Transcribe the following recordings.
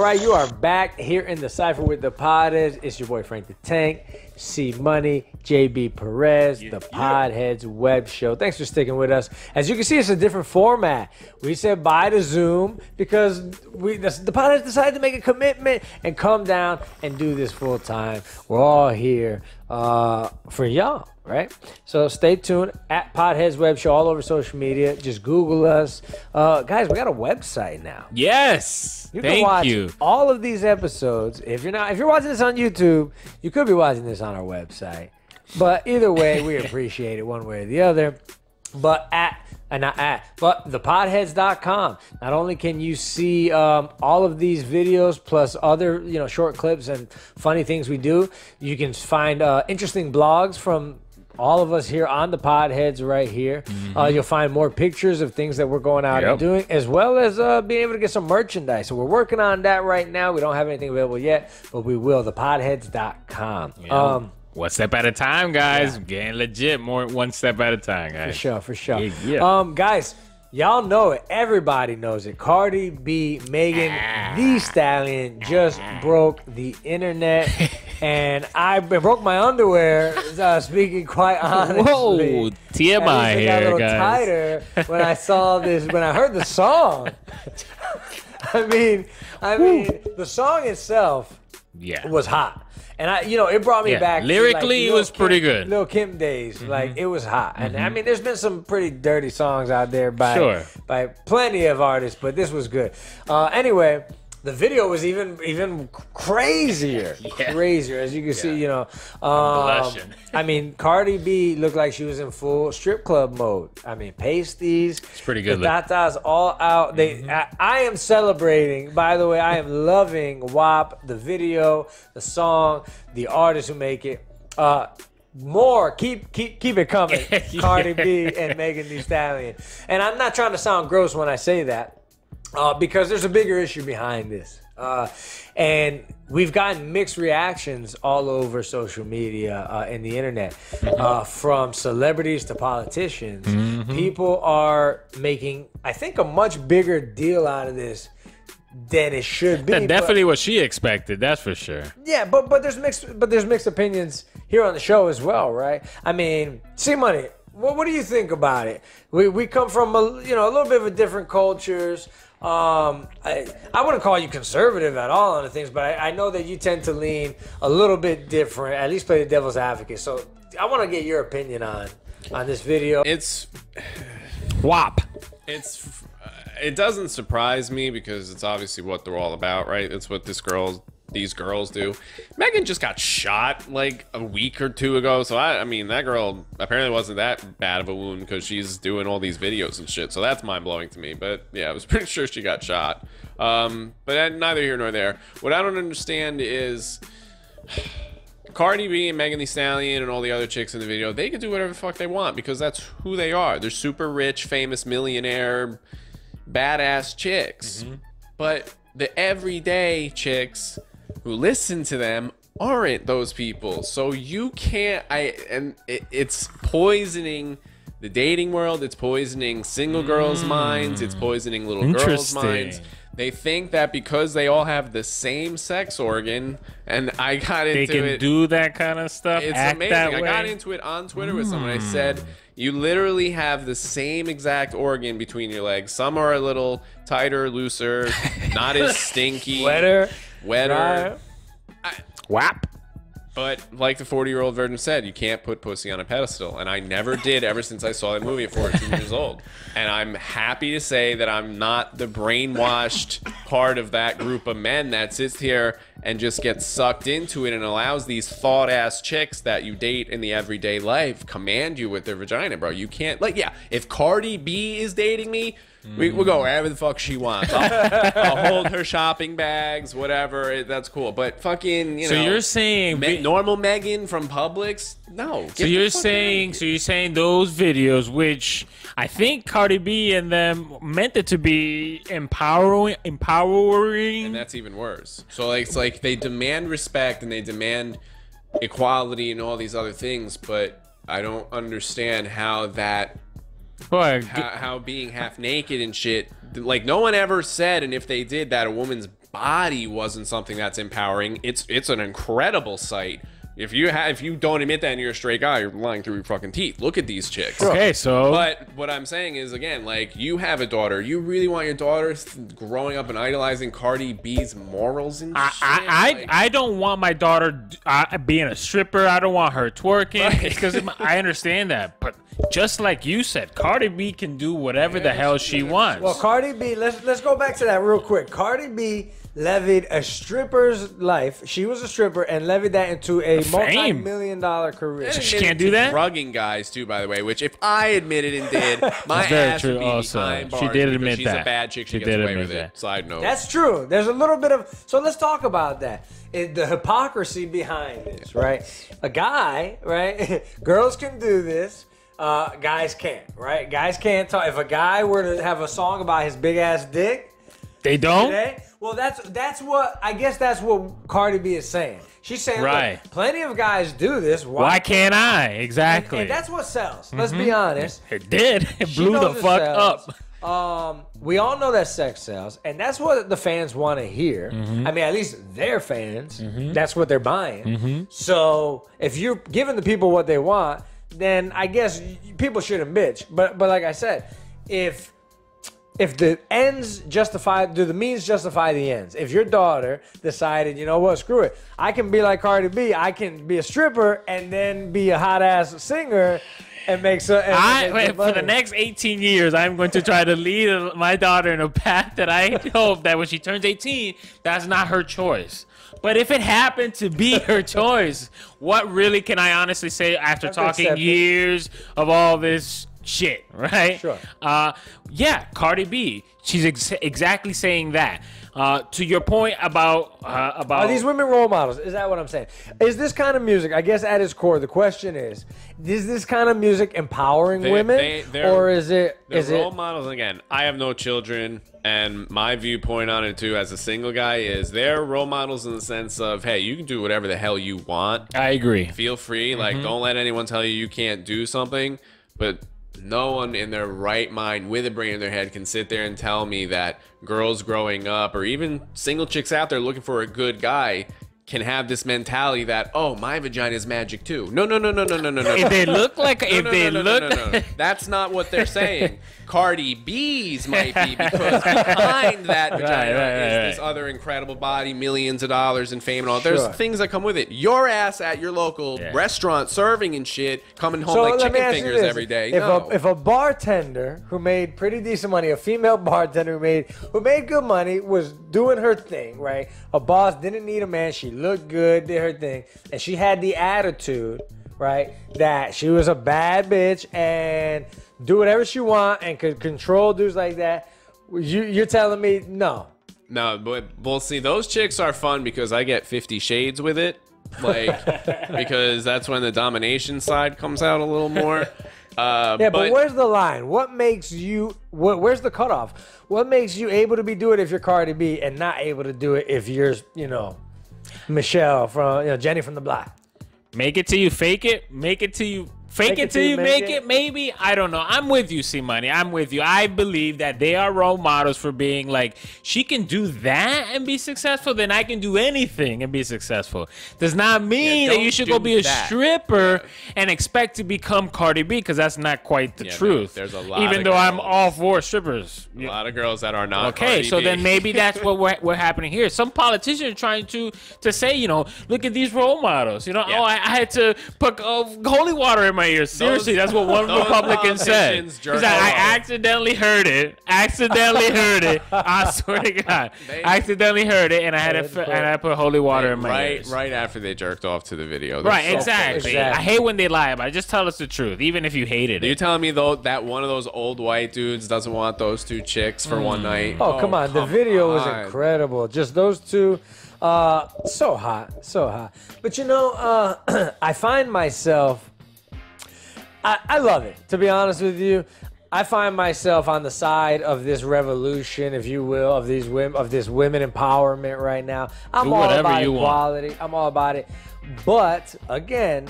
All right, you are back here in the Cypher with the Podheads. It's your boy Frank the Tank, C Money, JB Perez, the Podheads web show. Thanks for sticking with us. As you can see, it's a different format. We said bye to Zoom because we the, the Podheads decided to make a commitment and come down and do this full time. We're all here uh, for y'all, right? So stay tuned at Podheads Web Show all over social media. Just Google us, uh, guys. We got a website now. Yes. You can Thank watch you. all of these episodes. If you're not, if you're watching this on YouTube, you could be watching this on our website. But either way, we appreciate it one way or the other. But at and not at, but thepodheads.com. Not only can you see um, all of these videos plus other you know short clips and funny things we do, you can find uh, interesting blogs from all of us here on the Podheads right here. Uh, you'll find more pictures of things that we're going out and doing, as well as uh, being able to get some merchandise. So we're working on that right now. We don't have anything available yet, but we will. Thepodheads.com. Um, One step at a time, guys. Getting legit. More one step at a time, guys. for sure, for sure. Yeah, yeah. Um, guys, y'all know it. Everybody knows it. Cardi B, Megan, Thee Stallion just broke the internet, and I broke my underwear. Uh, speaking quite honestly. Whoa, TMI it got a little guys. tighter when I saw this. When I heard the song, I mean, I mean, the song itself Yeah. was hot. And I, you know, it brought me Yeah, back. to, lyrically, it Lil' was pretty Kim- good. Mm-hmm. Kim days, like it was hot. And I mean, there's been some pretty dirty songs out there by Sure. by plenty of artists, but this was good. Uh, anyway, the video was even even crazier, Yeah. crazier. As you can see, you know, um. I mean, Cardi B looked like she was in full strip club mode. I mean, pasties. It's pretty good The tatas all out. They, I, I am celebrating. By the way, I am loving WAP, the video, the song, the artists who make it. Uh, more, keep keep keep it coming. Cardi B and Megan Thee Stallion. And I'm not trying to sound gross when I say that uh, because there's a bigger issue behind this. Uh, and we've gotten mixed reactions all over social media uh, and the internet, uh, from celebrities to politicians. People are making, I think, a much bigger deal out of this than it should be. That's but- definitely what she expected. That's for sure. yeah, but but there's mixed but there's mixed opinions here on the show as well, right? I mean, C Money. What what do you think about it? We we come from a you know a little bit of a different cultures. Um, I I wouldn't call you conservative at all on the things, but I, I know that you tend to lean a little bit different. At least play the devil's advocate. So I want to get your opinion on on this video. It's WAP. it's uh, it doesn't surprise me because it's obviously what they're all about, right? It's what this girl these girls do. Megan just got shot like a week or two ago, so I I mean that girl apparently wasn't that bad of a wound because she's doing all these videos and shit. So that's mind blowing to me. But yeah, I was pretty sure she got shot. Um, but neither here nor there. What I don't understand is. Cardi B and Megan Thee Stallion and all the other chicks in the video, they can do whatever the fuck they want because that's who they are. They're super rich, famous, millionaire, badass chicks. But the everyday chicks who listen to them aren't those people. So you can't I and it, it's poisoning the dating world, it's poisoning single girls' mm. minds, it's poisoning little girls' minds. They think that because they all have the same sex organ, and I got into it. They can it. do that kind of stuff. It's amazing. That I way. got into it on Twitter with someone. I hmm. said, you literally have the same exact organ between your legs. Some are a little tighter, looser, not as stinky, Wetter, wetter. dry. WAP. But like the 40 year old virgin said, you can't put pussy on a pedestal. And I never did ever since I saw that movie at 14 years old. And I'm happy to say that I'm not the brainwashed part of that group of men that sits here and just gets sucked into it and allows these thought ass chicks that you date in the everyday life command you with their vagina, bro. You can't, like, yeah, if Cardi B is dating me, we, we'll go wherever the fuck she wants. I'll, I'll hold her shopping bags, whatever. it- That's cool. But fucking, you So know. you're saying Me- normal Megan from Publix? No. So you're saying, so you're saying those videos, which I think Cardi B and them meant it to be empowering, empowering. and that's even worse. So like it's like they demand respect and they demand equality and all these other things, but I don't understand how that But how, how being half naked and shit like no one ever said and if they did that a woman's body wasn't something that's empowering. It's it's an incredible sight. If you have if you don't admit that and you're a straight guy, you're lying through your fucking teeth. Look at these chicks. Okay, so But what I'm saying is, again, like you have a daughter, you really want your daughter growing up and idolizing Cardi B's morals and I, shit. I, I, like- I don't want my daughter uh, being a stripper. I don't want her twerking Right. because I understand that. But just like you said, Cardi B can do whatever the hell she wants. Well, Cardi B, let's let's go back to that real quick. Cardi B levied a stripper's life. She was a stripper and levied that into a Fame. multi-million dollar career. And she can't do that? Drugging guys too, by the way. Which if I admitted and did, my very ass true would be also. behind She did admit she's that. She's a bad chick. She, She gets did away admit with that. it. Side note. That's true. There's a little bit of so let's talk about that. It, the hypocrisy behind this, right? A guy, right? Girls can do this. Uh, guys can't, right? Guys can't talk. If a guy were to have a song about his big ass dick they don't. today, well, that's that's what I guess that's what Cardi B is saying. She's saying, Right. plenty of guys do this. Why, Why can't I? Exactly. and that's what sells. Let's be honest. it did. It blew the it fuck sells. up. Um, we all know that sex sells, and that's what the fans want to hear. Mm-hmm. I mean, at least their fans. That's what they're buying. Mm-hmm. So if you're giving the people what they want, then I guess people shouldn't bitch. But but like I said, if if the ends justify do the means justify the ends if your daughter decided you know what screw it i can be like cardi b i can be a stripper and then be a hot ass singer and make so and I, make for the next 18 years, I'm going to try to lead my daughter in a path that I hope that when she turns 18, that's not her choice. But if it happened to be her choice, what really can I honestly say after Have talking it. years of all this shit, right? Sure. Uh, yeah, Cardi B. She's ex- exactly saying that. Uh, to your point about uh, about Are these women role models? Is that what I'm saying? Is this kind of music? I guess at its core, the question is: Is this kind of music empowering They- women, they- or is it? The Is role it? models again. I have no children, and my viewpoint on it too, as a single guy, is they're role models in the sense of, hey, you can do whatever the hell you want. I agree. Feel free. Mm-hmm. Like, don't let anyone tell you you can't do something. But no one in their right mind, with a brain in their head, can sit there and tell me that girls growing up, or even single chicks out there looking for a good guy, can have this mentality that, oh, my vagina is magic too. No, no, no, no, no, no, no, no. If they look like, if no, they no, no, look, no, no, no. That's not what they're saying. Cardi B's might be because behind that vagina right, is right, this other incredible body, millions of dollars in fame and all. There's Sure. things that come with it. Your ass at your local Yeah. restaurant serving and shit, coming home So like chicken fingers every day. If no. a if a bartender who made pretty decent money, a female bartender who made who made good money, was doing her thing, right? A boss didn't need a man. She looked good, did her thing, and she had the attitude, right, that she was a bad bitch and do whatever she want and could control dudes like that. You you're telling me no? No, but we'll see. Those chicks are fun because I get Fifty Shades with it, like because that's when the domination side comes out a little more. Uh, Yeah, but, where's the line? What makes you? What, where's the cutoff? What makes you able to be do it if you're Cardi B and not able to do it if you're, you know, Michelle from, you know, Jenny from the Block? Make it till you fake it. Make it till you fake it till you make it. Maybe I don't know. I'm with you, C Money. I'm with you. I believe that they are role models for being like she can do that and be successful. Then I can do anything and be successful. Does not mean Yeah, that you should go be a that. stripper and expect to become Cardi B because that's not quite the Yeah, truth. there's a lot Even though I'm all for strippers. a lot of girls that are not. Okay, Cardi so B. then maybe that's what we're, we're happening here. Some politicians are trying to to say, you know, look at these role models. You know, Yeah. oh, I, I had to put uh, holy water in my ears. Seriously, that's what one Republican said. politicians He jerk said, I accidentally heard it. Accidentally heard it. I swear to God, They- I accidentally heard it, and I had to They fi- put- and I put holy water in my right, ears. right after they jerked off to the video. They're Right, so exactly. shit. Exactly. I hate when they lie about it. Just tell us the truth, even if you hated Are you it. telling me though that one of those old white dudes doesn't want those two chicks for one night? Oh, come on. the video was incredible. Just those two. Uh, so hot. So hot. But you know, uh, I find myself. I, I love it, to be honest with you. I find myself on the side of this revolution, if you will, of these women, of this women empowerment right now. I'm Do all about you want. equality. I'm all about it. But again,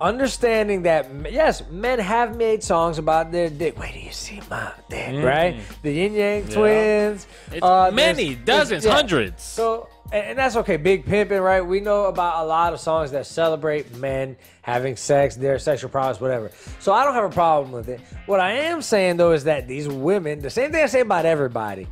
understanding that yes, men have made songs about their dick. Wait, do you see my dick? Right? The Ying Yang Twins. It's uh, many, dozens, yeah. hundreds. So, and, and that's okay. Big pimping, right? We know about a lot of songs that celebrate men having sex, their sexual prowess, whatever. So I don't have a problem with it. What I am saying though is that these women, the same thing I say about everybody,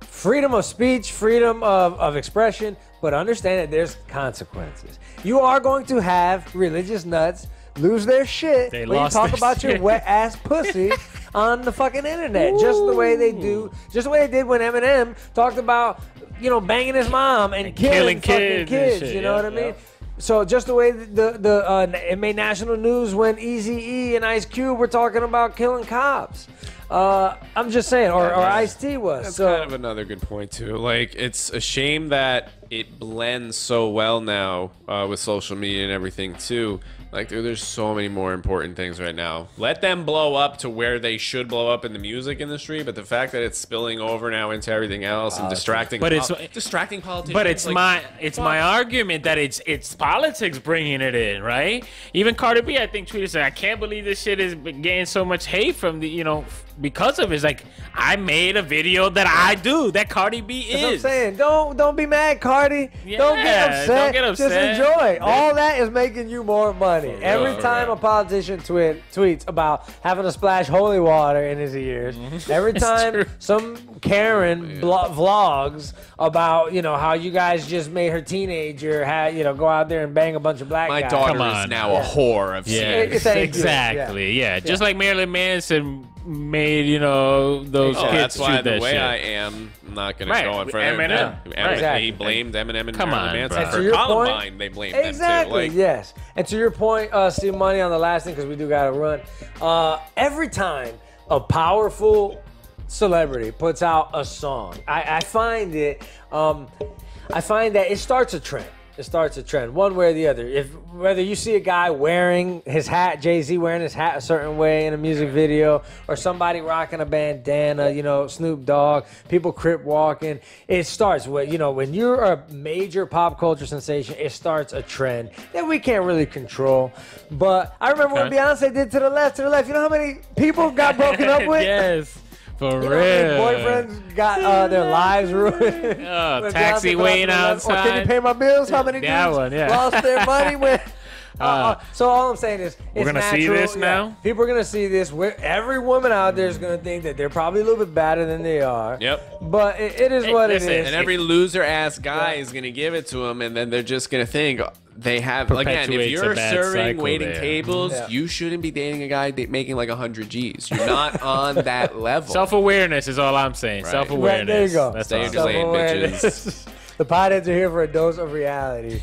freedom of speech, freedom of, of expression, but understand that there's consequences. You are going to have religious nuts lose their shit They when you lost talk their about your wet ass pussy on the fucking internet. Just the way they do, just the way they did when Eminem talked about, you know, banging his mom and, killing, killing fucking kids and kids. shit, you know yeah, what I mean? yeah. So just the way the the uh, it made national news when Easy E and Ice Cube were talking about killing cops. Uh, I'm just saying, or, or Ice T was. That's so kind of another good point too. Like it's a shame that it blends so well now uh, with social media and everything too. Like there, there's so many more important things right now. Let them blow up to where they should blow up in the music industry, but the fact that it's spilling over now into everything else and distracting, But it's- distracting politicians. But it's like, my it's my argument that it's it's politics bringing it in, right? Even Cardi B, I think, tweeted said, "I can't believe this shit is getting so much hate from the you know because of it." It's like I made a video that I do that Cardi B That's what I'm is. saying. Don't don't be mad, Cardi. don't get upset. don't get upset. Just enjoy. All that is making you more money. Every real, time for a politician tweet, tweets about having to splash holy water in his ears, mm-hmm. every time true. some Karen blo- vlogs about you know how you guys just made her teenager had you know go out there and bang a bunch of black my guys. daughter Come is on. now a whore of Yeah, sex. Thank you. exactly. Yeah. just like Marilyn Manson made you know those Oh, kids that's why shoot the way shit. I am I'm not going Right, to go in with front of Eminem. them. Right. Eminem, Exactly. He blamed Eminem and Come Marilyn on, Manson bro. And to for your point- Columbine. they blamed Exactly. them too. Like, yes. And to your point, uh, Steve Money on the last thing because we do got to run. Uh, every time a powerful celebrity puts out a song, I, I find it. Um, I find that it starts a trend. It starts a trend, one way or the other. If whether you see a guy wearing his hat, Jay Z wearing his hat a certain way in a music video, or somebody rocking a bandana, you know, Snoop Dogg, people crip walking, it starts with you know when you're a major pop culture sensation, it starts a trend that we can't really control. But I remember when. Beyonce did to the left, to the left. You know how many people got broken up with? yes, for You real. how boyfriends got uh, their lives ruined? Oh, taxi Beyonce waiting to the left, Or can you pay my bills? How many That dudes one, yeah. lost their money when? Uh, uh, so all I'm saying is, it's gonna see this yeah. now? People are gonna see this. Where every woman out there is gonna think that they're probably a little bit better than they are. Yep. But it, it is Hey, what listen, it is. And every loser ass guy is gonna give it to him, and then they're just gonna think they have. Again, if you're serving waiting there. tables, Yeah. you shouldn't be dating a guy da- making like hundred G's. You're not on that level. Self awareness is all I'm saying. Right. Self Right, awareness. there you go. That's Stay all. your lane, Self-awareness. the Podheads are here for a dose of reality.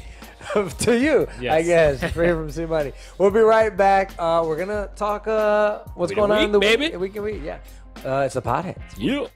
to you, I guess. Free from C Money. We'll be right back. Uh, we're gonna talk uh, what's Week going to on in the week, week. baby. Week and week, yeah. Uh, it's the Podheads. You.